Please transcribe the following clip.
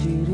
do